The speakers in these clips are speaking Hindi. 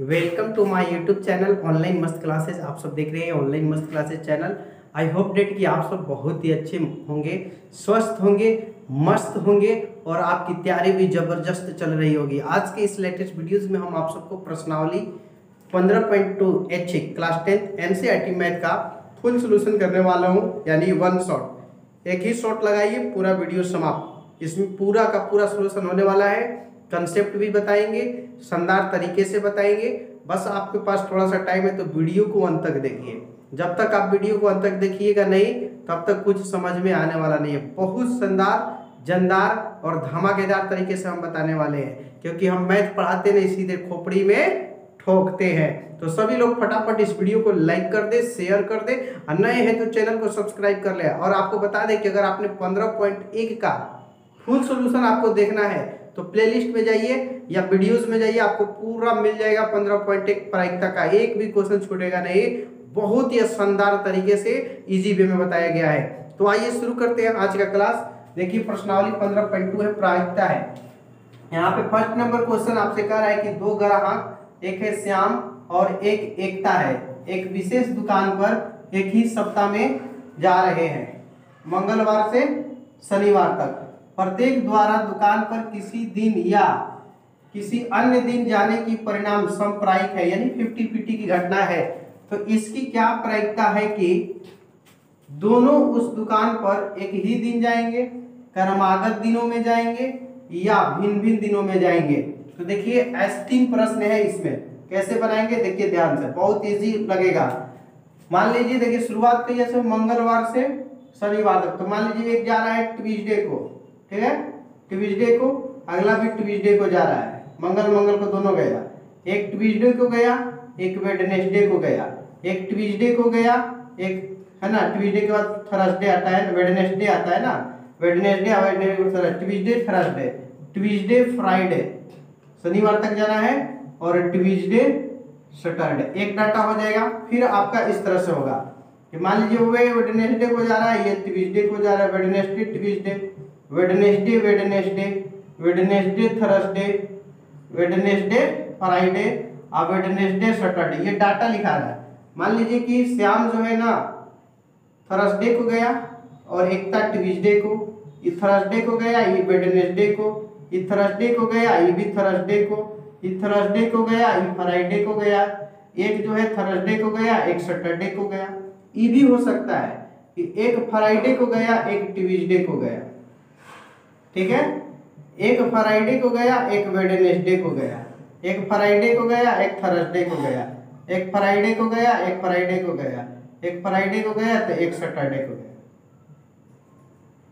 Welcome to my YouTube channel online मस्त क्लासेस आप सब देख रहे हैं ऑनलाइन मस्त classes channel I hope that कि आप सब बहुत ही अच्छे होंगे, स्वस्थ होंगे, मस्त होंगे और आपकी तैयारी भी ज़बरदस्त चल रही होगी। आज के इस लेटेस्ट वीडियोस में हम आप सबको प्रश्नावली 15.2 H class tenth N C math का फुल सोल्यूशन करने वाला हूँ, यानी वन शॉट एक ही शॉट लगाइए, पूरा वीडियो समाप्त. इसमें पूरा का पूरा सोल्यूशन होने वाला है। कंसेप्ट भी बताएँगे, शानदार तरीके से बताएँगे। बस आपके पास थोड़ा सा टाइम है तो वीडियो को अंत तक देखिए। जब तक आप वीडियो को अंत तक देखिएगा नहीं, तब तक कुछ समझ में आने वाला नहीं है। बहुत शानदार, जनदार और धमाकेदार तरीके से हम बताने वाले हैं, क्योंकि हम मैथ पढ़ाते नहीं, सीधे खोपड़ी में ठोकते हैं। तो सभी लोग फटाफट इस वीडियो को लाइक कर दे शेयर कर दे और नए हैं तो चैनल को सब्सक्राइब कर ले। और आपको बता दें कि अगर आपने 15.1 का फुल सॉल्यूशन आपको देखना है तो प्लेलिस्ट में जाइए या वीडियोस में जाइए, आपको पूरा मिल जाएगा पंद्रह पॉइंट एक प्रायिकता का। एक भी क्वेश्चन छूटेगा नहीं। बहुत ही शानदार तरीके से इजी वे में बताया गया है। तो आइए शुरू करते हैं आज का क्लास देखिए, प्रश्नावली पंद्रह पॉइंट टू है, प्रायिकता है। यहाँ पे फ़र्स्ट नंबर क्वेश्चन आपसे कह रहा है कि दो ग्राहक, एक है श्याम और एक एकता है। एक विशेष दुकान पर एक ही सप्ताह में जा रहे हैं। मंगलवार से शनिवार तक। प्रत्येक द्वारा दुकान पर किसी दिन या किसी अन्य दिन जाने की परिणाम संप्रायिक है, यानी फिफ्टी फिफ्टी की घटना है। तो इसकी क्या प्रायिकता है कि दोनों उस दुकान पर एक ही दिन जाएँगे, कर्मागत दिनों में जाएँगे या भिन्न भिन्न दिनों में जाएँगे। तो देखिए एस्टीम प्रश्न है इसमें। कैसे बनाएँगे? देखिए ध्यान से, बहुत इजी लगेगा। मान लीजिए, देखिए शुरुआत करिए से मंगलवार से शनिवार तक। तो मान लीजिए एक जा रहा है ट्यूजडे को। ठीक है? ट्यूजडे को, अगला भी ट्यूजडे को जा रहा है। मंगल मंगल को दोनों गया। एक ट्यूजडे को गया, एक वेडनेसडे को गया। एक ट्यूजडे को गया, एक, है ना? ट्यूजडे के बाद थर्सडे आता है वेडनेसडे आता है ना? Wednesday Tuesday Thursday Tuesday Friday शनिवार तक जाना है और ट्यूजडे सैटरडे एक डाटा हो जाएगा, फिर आपका इस तरह से होगा। मान लीजिए वे वेडनेसडे को जा रहा है, ये ट्यूजडे को जा रहा है Wednesday Tuesday Wednesday Wednesday Wednesday Thursday, Wednesday Friday और वेडनेसडे सैटरडे। ये डाटा लिखा रहा है। मान लीजिए कि श्याम जो है ना, थर्सडे को गया और एक था ट्यूजडे को, ये थर्सडे को गया, ये वेडनेसडे को, ये थर्सडे को गया, ये भी थर्सडे को, ये थर्सडे को गया, ये फ्राइडे को गया, एक जो है थर्सडे को गया, एक सैटरडे को गया। ये भी हो सकता है कि एक फ्राइडे को गया, एक ट्यूजडे को गया। ठीक है? एक फ्राइडे को गया, एक वेडनेसडे को गया। एक फ्राइडे को गया, एक थर्सडे को गया। एक फ्राइडे को गया, एक फ्राइडे को गया। एक फ्राइडे को गया तो एक सैटरडे को गया।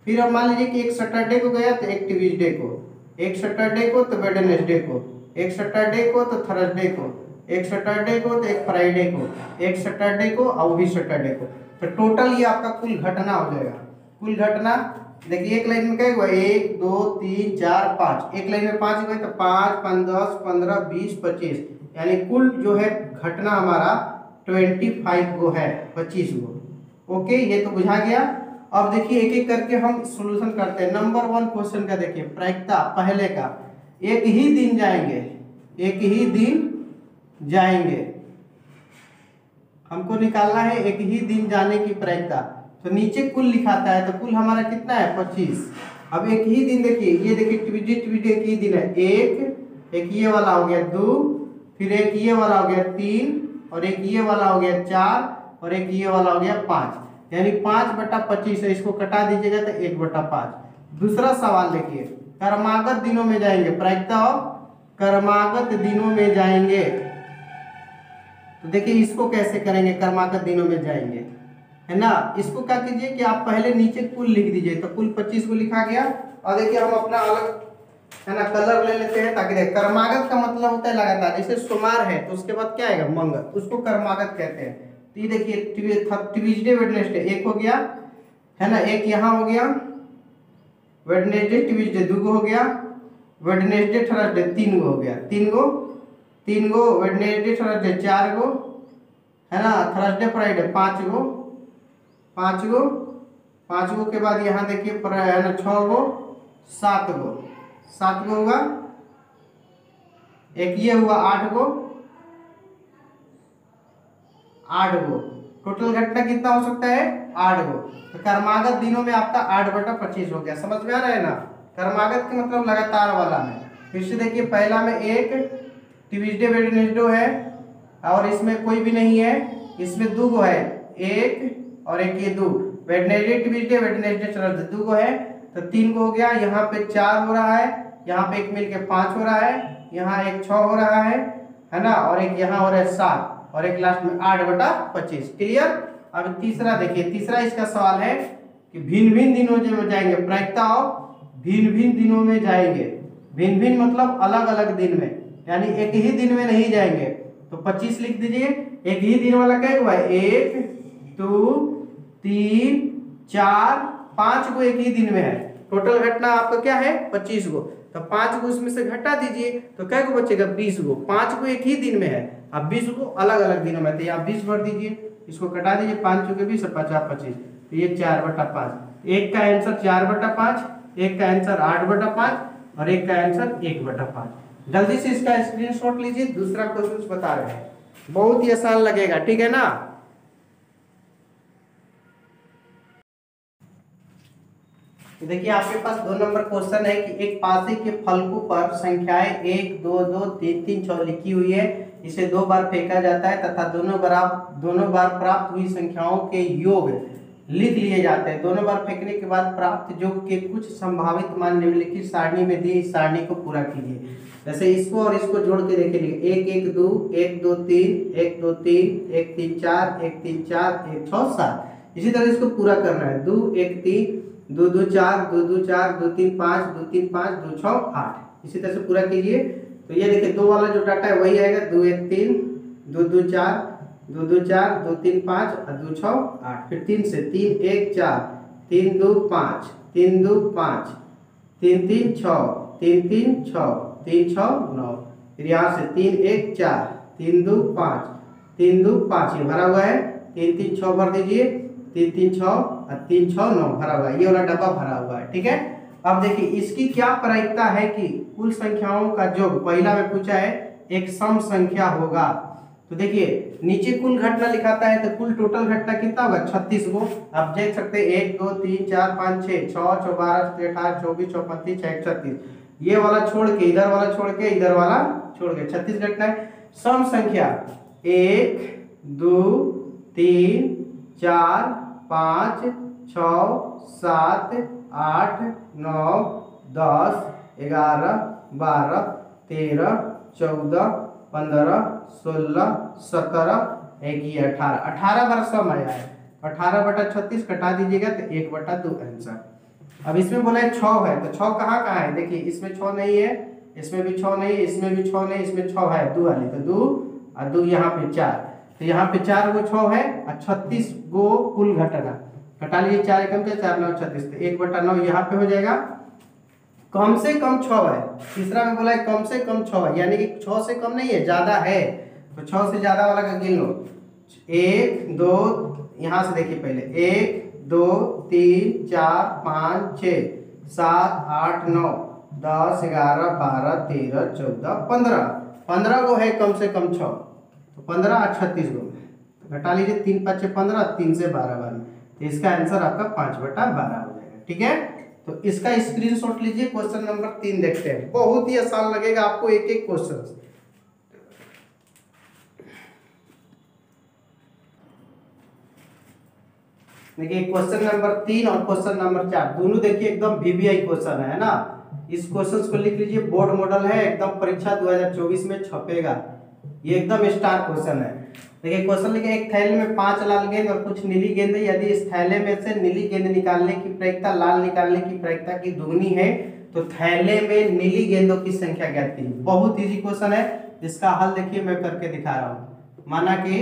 फिर अब मान लीजिए कि एक सैटरडे को गया तो एक ट्यूजडे को। एक सैटरडे को तो वेडनेसडे को। एक सैटरडे को तो थर्सडे को। एक सैटरडे को तो एक फ्राइडे को। एक सैटरडे को, और भी सैटरडे को। तो टोटल ये आपका कुल घटना हो जाएगा। कुल घटना देखिए, एक लाइन में क्या हुआ? एक, दो, तीन, चार, पाँच। एक लाइन में पाँच हुए तो पाँच पाँच, दस, पंद्रह, बीस, पच्चीस। यानी कुल जो है घटना हमारा ट्वेंटी फाइव गो है, पच्चीस गो ओके, ये तो बुझा गया। अब देखिए एक एक करके हम सोल्यूशन करते हैं। नंबर वन क्वेश्चन का देखिए, प्रायिकता पहले का। एक ही दिन जाएँगे। एक ही दिन जाएँगे। हमको निकालना है एक ही दिन जाने की प्रायिकता। तो नीचे कुल लिखाता है तो कुल हमारा कितना है? पच्चीस। अब एक ही दिन देखिए, ये देखिए ट्यूजडे ट्यूजडे एक ही दिन है। एक एक ये वाला हो गया दो, फिर एक ये वाला हो गया तीन, और एक ये वाला हो गया चार, और एक ये वाला हो गया पाँच। यानी पाँच बटा पच्चीस है, इसको कटा दीजिएगा तो एक बटा पाँच। दूसरा सवाल देखिए, कर्मागत दिनों में जाएँगे। प्रायिकता कर्मागत दिनों में जाएँगे। तो देखिए, इसको कैसे करेंगे? कर्मागत दिनों में जाएँगे। है ना? इसको क्या कीजिए कि आप पहले नीचे कुल लिख दीजिए। तो कुल पच्चीस को लिखा गया। और देखिए हम अपना अलग, है ना, कलर ले लेते हैं ताकि देख, कर्मागत का मतलब होता है लगातार। जैसे सोमार है तो उसके बाद क्या आएगा? मंगल उसको कर्मागत कहते हैं। तो ये देखिए ट्यूजडे वेडनेसडे, एक हो गया, है ना, एक यहाँ हो गया, वेडनेसडे ट्यूजडे दो गो हो गया, वेडनेसडे, थर्सडे, तीन गो हो गया। तीन गो तीन गो, वेडनेसडे, थर्सडे, चार गो, है ना, थर्सडे, फ्राइडे, पाँच गो पाँच गो। पाँच गो के बाद यहाँ देखिए पर है ना, छः गो, सात गो। सात गो होगा। एक ये हुआ आठ गो। आठ गो। टोटल घटना कितना हो सकता है? आठ गो। तो कर्मागत दिनों में आपका आठ बटा पच्चीस हो गया। समझ में आ रहा है ना? कर्मागत के मतलब लगातार वाला में। फिर से देखिए, पहला में एक ट्यूजडे वेडनेसडे है, और इसमें कोई भी नहीं है। इसमें दो गो है। एक और एक ये दो। वेडनेसडे ट्यूजडे वेडनेसडे, चलो दो गो है तो तीन गो हो गया। यहाँ पे चार हो रहा है, यहाँ पे एक मिलके पाँच हो रहा है, यहाँ एक छ हो रहा है है ना? और एक यहाँ हो रहा है सात, और एक लास्ट में आठ बटा पच्चीस। क्लियर अब तीसरा देखिए, तीसरा इसका सवाल है कि भिन्न भिन्न दिनों में जाएँगे। प्रायिकता भिन्न भिन्न दिनों में जाएँगे। भिन्न भिन्न मतलब अलग अलग दिन में, यानी एक ही दिन में नहीं जाएँगे। तो पच्चीस लिख दीजिए। एक ही दिन वाला क्या हुआ? एक, दो तीन, चार, पाँच को एक ही दिन में है। टोटल घटना आपका क्या है? पच्चीस गो तो पाँच को उसमें से घटा दीजिए तो को बचेगा? बीस गो पाँच को एक ही दिन में है। अब बीस को अलग अलग दिनों में तो यहाँ बीस भर दीजिए। इसको कटा दीजिए पाँच चौके बीस और पचास पच्चीस। तो ये चार बटा पाँच। एक का आंसर चार बटा पाँच, एक का आंसर आठ बटा पाँच और एक का आंसर एक बटा पाँच। जल्दी से इसका स्क्रीनशॉट लीजिए, दूसरा क्वेश्चन बता रहे हैं। बहुत ही आसान लगेगा, ठीक है ना? देखिए, आपके पास दो नंबर क्वेश्चन है कि एक पासे के फलकों पर संख्याएँ एक, दो दो, तीन तीन, छह लिखी हुई है। इसे दो बार फेंका जाता है तथा दोनों बार दोनों बार प्राप्त हुई संख्याओं के योग लिख लिए जाते हैं। दोनों बार फेंकने के बाद प्राप्त योग के कुछ संभावित मान निम्नलिखित सारणी में दी इस सारणी को पूरा कीजिए। जैसे इसको और इसको जोड़ के देखेंगे एक एक, दो एक, दो, तीन, एक, दो, तीन, एक, तीन, चार, एक, तीन, चार, एक छः सात। इसी तरह इसको पूरा करना है। दो, एक, तीन दो दो चार, दो दो चार, दो तीन पाँच, दो तीन पाँच, दो छः, आठ। इसी तरह से पूरा कीजिए। तो ये देखिए, दो वाला जो डाटा है, वही आएगा। दो एक तीन, दो दो चार, दो दो चार, दो तीन पाँच और दो छः, आठ। फिर तीन से तीन, एक चार, तीन दो पाँच, तीन दो पाँच, तीन तीन छः, तीन तीन छः तीन छः नौ। फिर यहाँ से तीन एक चार, तीन दो पाँच, तीन दो पाँच, ये भरा हुआ है। तीन तीन छः भर दीजिए। तीन तीन छः तीन छः नौ भरा हुआ है। ये वाला डब्बा भरा हुआ है, ठीक है? अब देखिए, इसकी क्या प्रायिकता है कि कुल संख्याओं का योग पहला में पूछा है, एक सम संख्या होगा। तो देखिए, नीचे कुल घटना लिखाता है तो कुल टोटल घटना कितना होगा? छत्तीस गो आप देख सकते हैं, एक, दो, तीन, चार, पाँच छः छः छः बारह अठारह चौबीस चौपत्तीस छः छत्तीस। ये वाला छोड़ के, इधर वाला छोड़ के, इधर वाला छोड़ के, छत्तीस घटना है। सम संख्या, एक, दो, तीन, चार पाँच, छ, सात, आठ, नौ, दस, ग्यारह, बारह, तेरह, चौदह, पंद्रह, सोलह, सत्रह, एक ही अठारह। अठारह बार सम आया। है अठारह बटा छत्तीस कटा दीजिएगा तो एक बटा दो आंसर। अब इसमें बोला है छ है तो छ कहाँ कहाँ है? देखिए, इसमें छ नहीं है, इसमें भी छ नहीं, इसमें भी छ नहीं, इसमें छ है, दो वाली तो दो, और दो यहाँ पे चार। तो यहाँ पे चार गो छ है छत्तीस गो कुल घटना घटा लीजिए चार एकम से चार नौ छत्तीस। तो एक बटा नौ यहाँ पे हो जाएगा। कम से कम छ है। तीसरा में बोला है कम से कम छ है। यानी कि छ से कम नहीं है, ज़्यादा है। तो छ से ज़्यादा वाला का गिन लो। एक, दो, यहाँ से देखिए पहले। एक, दो, तीन, चार, पाँच, छ, सात, आठ, नौ, दस, ग्यारह, बारह, तेरह, चौदह, पंद्रह। पंद्रह गो है कम से कम छ। तो पंद्रह और छत्तीस गो घटा लीजिए तीन पाँच पंद्रह, तीन से बारह बारह। तो इसका आंसर आपका पाँच बटा बारह हो जाएगा, ठीक है? तो इसका स्क्रीनशॉट लीजिए, क्वेश्चन नंबर तीन देखते हैं। बहुत ही आसान लगेगा आपको एक एक क्वेश्चन। देखिए, क्वेश्चन नंबर तीन और क्वेश्चन नंबर चार, दोनों देखिए एकदम वीवीआई क्वेश्चन है ना? इस क्वेश्चन को लिख लीजिए, बोर्ड मॉडल है, एकदम परीक्षा 2024 में छपेगा। ये एकदम स्टार क्वेश्चन है। देखिए, क्वेश्चन लिखे एक थैले में पाँच लाल गेंद और कुछ नीली गेंद है। यदि इस थैले में से नीली गेंद निकालने की प्रायिकता लाल निकालने की प्रायिकता की दुगनी है तो थैले में नीली गेंदों की संख्या क्या थी बहुत इजी क्वेश्चन है। जिसका हल देखिए, मैं करके दिखा रहा हूँ। माना कि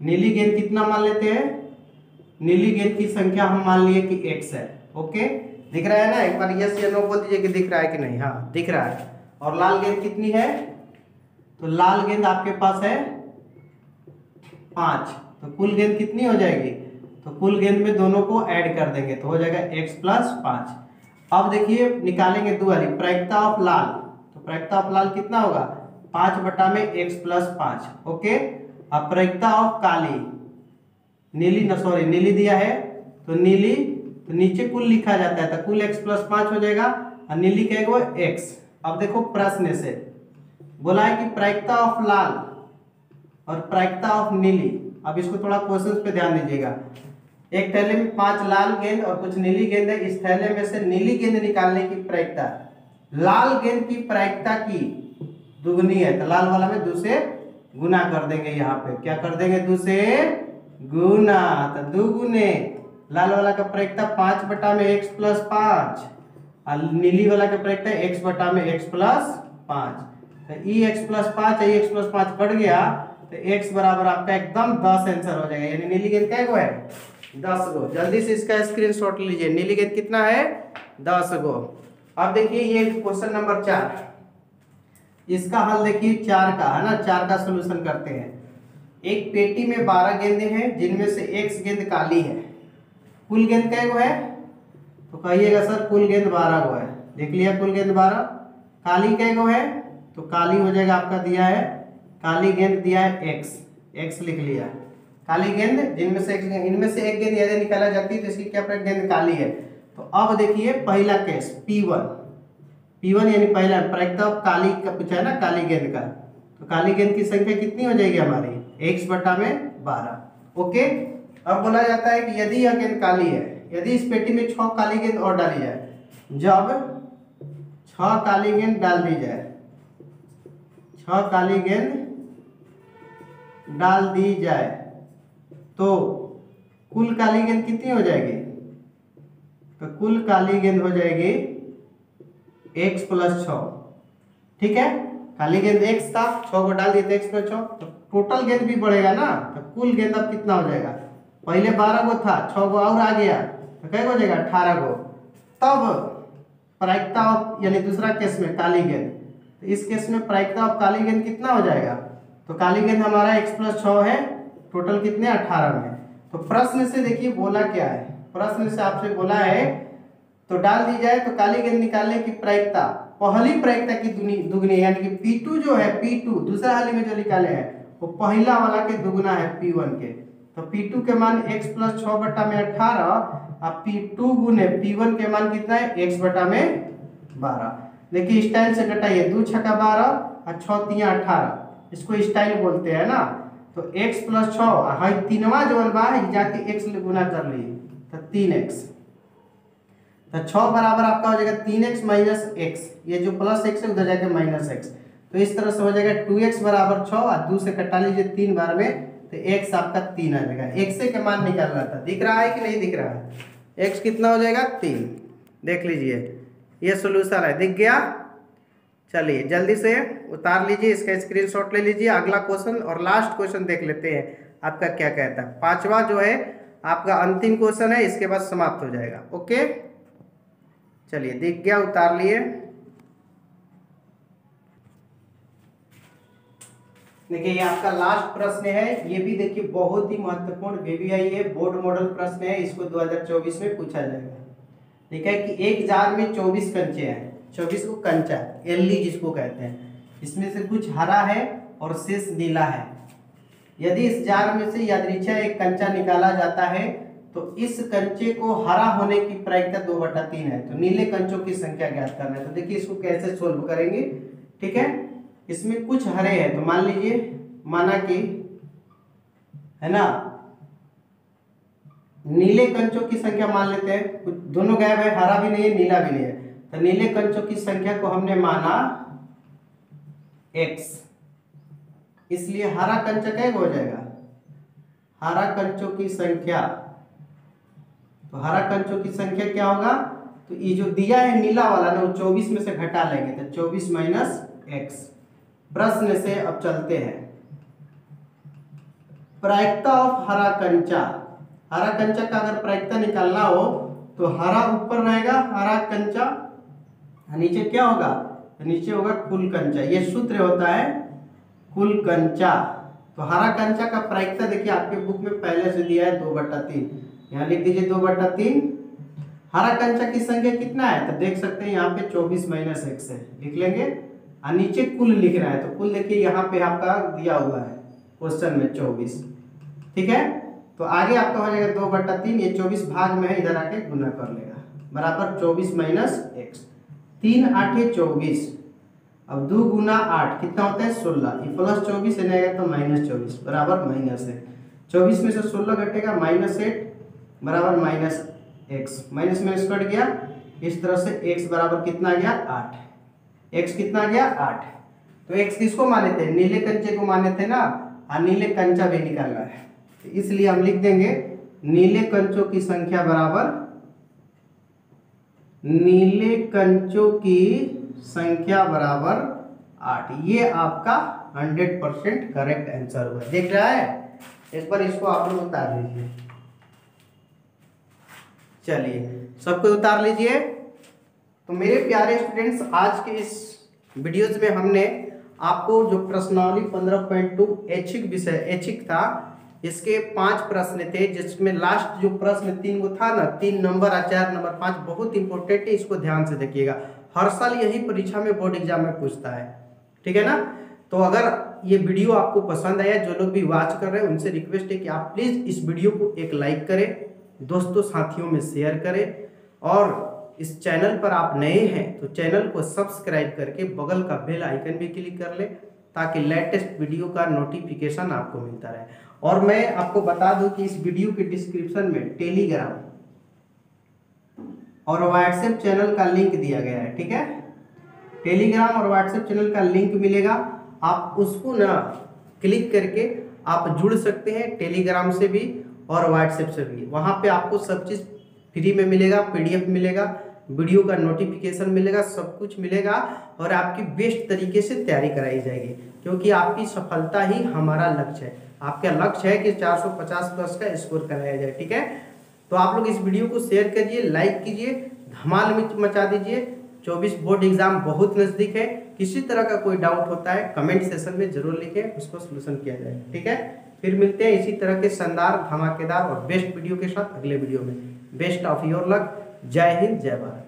नीली गेंद कितना मान लेते हैं? नीली गेंद की संख्या हम मान लिए कि एक्स है ओके? दिख रहा है ना? एक बार यस या नो बोल दीजिए कि दिख रहा है कि नहीं। हाँ दिख रहा है। और लाल गेंद कितनी है? तो लाल गेंद आपके पास है? पाँच। तो कुल गेंद कितनी हो जाएगी? तो कुल गेंद में दोनों को ऐड कर देंगे तो हो जाएगा एक्स प्लस पाँच। अब देखिए, निकालेंगे दो वाली, प्रायिकता ऑफ़ लाल। तो प्रायिकता ऑफ़ लाल कितना होगा? पाँच बटा में एक्स प्लस पाँच, ओके? अप्रायिकता ऑफ़ काली। नीली न सॉरी नीली दिया है तो नीली तो नीचे कुल लिखा जाता है तो कुल एक्स प्लस पाँच हो जाएगा, और नीली कहेगा एक्स अब देखो प्रश्न से। बोला है कि प्रायिकता ऑफ़ लाल और प्रायिकता ऑफ़ नीली। अब इसको थोड़ा क्वेश्चन पे ध्यान दीजिएगा। एक थैले में पाँच लाल गेंद और कुछ नीली गेंद है। इस थैले में से नीली गेंद निकालने की प्रायिकता। लाल गेंद की प्रायिकता की दुगनी है। तो लाल वाला में दूसरे गुना कर देंगे यहाँ पे। क्या कर देंगे? दूसरे गुना। तो दुगुने। लाल वाला का प्रायिकता पाँच बटा में एक्स प्लस पाँच। और नीली वाला का प्रायिकता एक्स बटा में एक्स प्लस पाँच। तो ई एक्स प्लस पाँच ई एक्स प्लस पाँच कट गया तो एक्स बराबर आपका एकदम दस आंसर हो जाएगा, यानी नीली गेंद क्या है? दस गो। जल्दी से इसका स्क्रीन शॉट लीजिए। नीली गेंद कितना है? दस गो। अब देखिए ये क्वेश्चन नंबर चार। इसका हल देखिए चार का, है ना? चार का सोल्यूशन करते हैं। एक पेटी में बारह गेंदे हैं, जिनमें से एक गेंद काली है। कुल गेंद कै गो है? तो कहिएगा सर, कुल गेंद बारह गो है। देख लिया कुल गेंद बारह। काली कै गो है? तो काली हो जाएगा आपका दिया है, काली गेंद दिया है एक्स एक्स लिख लिया। काली गेंद, जिनमें से इनमें से एक गेंद यदि निकाला जाती है तो इसकी क्या गेंद काली है? तो अब देखिए पहला case P one P one यानी पहला, प्रायिकता काली का पूछा है ना, काली गेंद का। तो काली गेंद की संख्या कितनी हो जाएगी हमारी? एक्स बटा में बारह। ओके? अब बोला जाता है कि यदि यह गेंद काली है, यदि इस पेटी में छह काली गेंद और डाली जाए, जब छह काली गेंद डाल दी जाए छह काली गेंद डाल दी जाए तो कुल काली गेंद कितनी हो जाएगी? तो कुल काली गेंद हो जाएगी एक्स प्लस छ ठीक है? काली गेंद एक्स था छ को डाल दिए एक्स प्लस छ तो टोटल गेंद भी बढ़ेगा ना? तो कुल गेंद अब कितना हो जाएगा? पहले बारह गो था छ गो और आ गया तो क्या हो जाएगा? अठारह गो तब प्रायिकता यानी दूसरा केस में काली गेंद। तो इस केस में प्रायिकता ऑफ़ काली गेंद कितना हो जाएगा? तो काली गेंद हमारा एक्स प्लस छ है टोटल कितने? अठारह में। तो प्रश्न से देखिए, बोला क्या है? प्रश्न से आपसे बोला है तो डाल दी जाए तो काली गेंद निकालने की प्रायिकता, पहली प्रायिकता की दुगनी, यानी कि P2 जो है P2 दूसरा हाली में जो निकाले हैं, वो पहला वाला के दुगना है P1 के। तो P2 के मान x प्लस छ बटा में अठारह और P2 गुने P1 के मान कितना है? X बटा में बारह। देखिए स्टाइल से घटाइए दो छक्का बारह और छ तिया अठारह। इसको स्टाइल बोलते हैं ना? तो x प्लस छ है तीनवा जो बा जाके x गुना कर ली तो तीन एक्स तो छ बराबर आपका हो जाएगा तीन एक्स माइनस एक्स ये जो प्लस एक्स है, उधर जाके माइनस एक्स तो इस तरह से हो जाएगा टू एक्स बराबर छ और दो से कटा लीजिए तीन बार में तो एक्स आपका तीन आ जाएगा। एक्स के मान निकाल रहा था। दिख रहा है कि नहीं दिख रहा? है एक्स कितना हो जाएगा? तीन। देख लीजिए। ये सोल्यूशन है। दिख गया? चलिए, जल्दी से उतार लीजिए, इसका स्क्रीनशॉट ले लीजिए, अगला क्वेश्चन और लास्ट क्वेश्चन देख लेते हैं, आपका क्या कहता है। पांचवा जो है, आपका अंतिम क्वेश्चन है, इसके बाद समाप्त हो जाएगा, ओके? चलिए, दिख गया, उतार लिए। देखिए, ये आपका लास्ट प्रश्न है, ये भी देखिए बहुत ही महत्वपूर्ण वीवीआई है बोर्ड मॉडल प्रश्न है, इसको 2024 में पूछा जाएगा। ठीक है कि एक जार में 24 कंचे हैं 24 को कंचा एली जिसको कहते हैं। इसमें से कुछ हरा है और शेष नीला है। यदि इस जार में से यादृच्छा एक कंचा निकाला जाता है तो इस कंचे को हरा होने की प्रायिकता दो बटा तीन है। तो नीले कंचों की संख्या ज्ञात करना है। तो देखिए इसको कैसे सोल्व करेंगे। ठीक है? इसमें कुछ हरे हैं तो मान लीजिए, माना कि, है ना? नीले कंचों की संख्या मान लेते हैं। कुछ दोनों गायब है, हरा भी नहीं है, नीला भी नहीं है। तो नीले कंचों की संख्या को हमने माना एक्स इसलिए हरा कंचा क्या हो जाएगा। हरा कंचों की संख्या तो हरा कंचों की संख्या क्या होगा? तो ये जो दिया है नीला वाला ना, वो चौबीस में से घटा लेंगे तो चौबीस माइनस एक्स प्रश्न से अब चलते हैं। प्रायिकता ऑफ़ हरा कंचा हरा कंचा का अगर प्रायिकता निकालना हो तो हरा ऊपर रहेगा, हरा कंचा नीचे क्या होगा? नीचे होगा कुल कंचा। ये सूत्र होता है कुल कंचा। तो हरा कंचा का प्रायिकता देखिए, आपके बुक में पहले से दिया है दो बट्टा तीन। यहाँ लिख दीजिए दो बट्टा तीन। हरा कंचा की संख्या कितना है? तो देख सकते हैं यहाँ पे चौबीस माइनस एक्स है लिख लेंगे। और नीचे कुल लिख रहा है तो कुल देखिए यहाँ पे आपका दिया हुआ है, क्वेश्चन में चौबीस। ठीक है? तो आगे आपका हो जाएगा दो बट्टा तीन, ये चौबीस भाग में है, इधर आके गुना कर लेगा। बराबर चौबीस माइनस एक्स। तीन आठे चौबीस, अब दो गुना आठ, कितना होता है? सोलह। ये प्लस चौबीस है आएगा तो माइनस चौबीस, बराबर माइनस है। चौबीस में से सोलह घटेगा माइनस एट बराबर minus x minus minus cut गया, इस तरह से एक्स बराबर कितना गया? आठ। एक्स कितना गया? आठ। तो एक्स किसको माने थे? नीले कंचे को माने थे ना? और नीले कंचा भी निकालना है। तो इसलिए हम लिख देंगे नीले कंचों की संख्या बराबर नीले कंचों की संख्या बराबर आठ। ये आपका हंड्रेड परसेंट करेक्ट आंसर हुआ। देख रहा है? एक बार इसको आप लोग उतार लीजिए। चलिए, सबको उतार लीजिए। तो मेरे प्यारे स्टूडेंट्स आज के इस वीडियोज़ में हमने आपको जो प्रश्नावली पंद्रह पॉइंट टू ऐच्छिक विषय, ऐच्छिक था इसके पाँच प्रश्न थे, जिसमें लास्ट जो प्रश्न तीन वो था ना, तीन नंबर आचार नंबर पाँच बहुत इंपॉर्टेंट है, इसको ध्यान से देखिएगा। हर साल यही परीक्षा में बोर्ड एग्ज़ाम में पूछता है। ठीक है ना? तो अगर ये वीडियो आपको पसंद आया, जो लोग भी वॉच कर रहे हैं, उनसे रिक्वेस्ट है कि आप प्लीज़ इस वीडियो को एक लाइक करें, दोस्तों, साथियों में शेयर करें, और इस चैनल पर आप नए हैं तो चैनल को सब्सक्राइब करके बगल का बेल आइकन भी क्लिक कर ले, ताकि लेटेस्ट वीडियो का नोटिफिकेशन आपको मिलता रहे। और मैं आपको बता दूँ कि इस वीडियो के डिस्क्रिप्शन में टेलीग्राम और व्हाट्सएप चैनल का लिंक दिया गया है, ठीक है? टेलीग्राम और व्हाट्सएप चैनल का लिंक मिलेगा। आप उसको ना क्लिक करके आप जुड़ सकते हैं टेलीग्राम से भी और व्हाट्सएप से भी। वहाँ पे आपको सब चीज़ फ्री में मिलेगा, पीडीएफ मिलेगा, वीडियो का नोटिफिकेशन मिलेगा, सब कुछ मिलेगा और आपकी बेस्ट तरीके से तैयारी कराई जाएगी। क्योंकि आपकी सफलता ही हमारा लक्ष्य है। आपका लक्ष्य है कि 450 प्लस का स्कोर कराया जाए, ठीक है? तो आप लोग इस वीडियो को शेयर करिए, लाइक कीजिए, धमाल मचा दीजिए। 24 बोर्ड एग्ज़ाम बहुत नज़दीक है। किसी तरह का कोई डाउट होता है, कमेंट सेशन में ज़रूर लिखें, उसको सोल्यूशन किया जाए, ठीक है? फिर मिलते हैं इसी तरह के शानदार, धमाकेदार और बेस्ट वीडियो के साथ अगले वीडियो में। Best of your luck. जय हिंद, जय भारत।